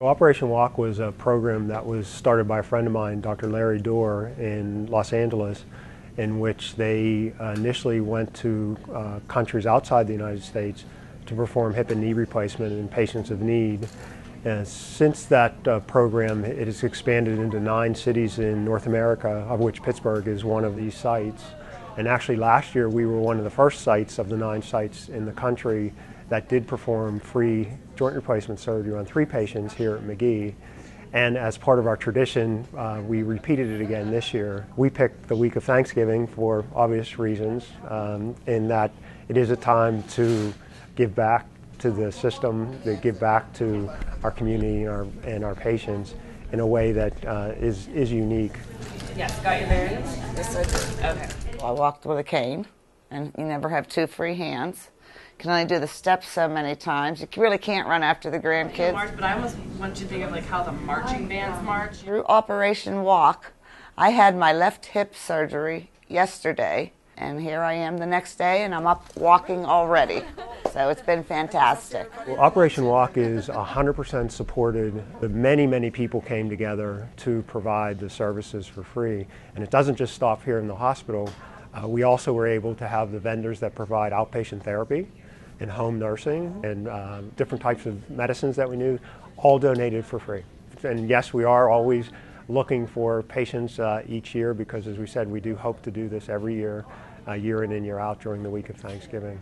Operation Walk was a program that was started by a friend of mine, Dr. Larry Dorr, in Los Angeles, in which they initially went to uh, countries outside the United States to perform hip and knee replacement in patients of need. And since that uh, program, it has expanded into nine cities in North America, of which Pittsburgh is one of these sites. And actually, last year we were one of the first sites of the nine sites in the country that did perform free joint replacement surgery on three patients here at Magee. And as part of our tradition, uh, we repeated it again this year. We picked the week of Thanksgiving for obvious reasons, um, in that it is a time to give back to the system, to give back to our community and our, and our patients in a way that uh, is is unique. Yes, got your bearings? Yes, I did. Okay. I walked with a cane, and you never have two free hands can only do the steps so many times. You really can't run after the grandkids. March, but I almost want you to think of like how the marching bands march. Through Operation Walk, I had my left hip surgery yesterday, and here I am the next day, and I'm up walking already. So it's been fantastic. Well, Operation Walk is 100% supported. Many, many people came together to provide the services for free. And it doesn't just stop here in the hospital. Uh, we also were able to have the vendors that provide outpatient therapy and home nursing and uh, different types of medicines that we knew, all donated for free. And yes, we are always looking for patients uh, each year because, as we said, we do hope to do this every year, uh, year in and year out during the week of Thanksgiving.